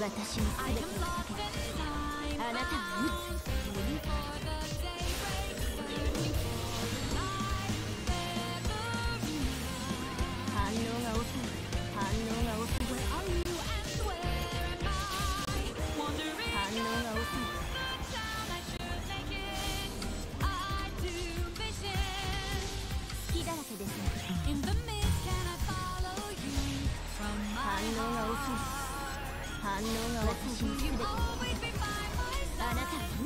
私の全てをかけあなたは打つ反応が遅い反応が遅い反応が遅い隙だらけですね反応が遅い反応があなた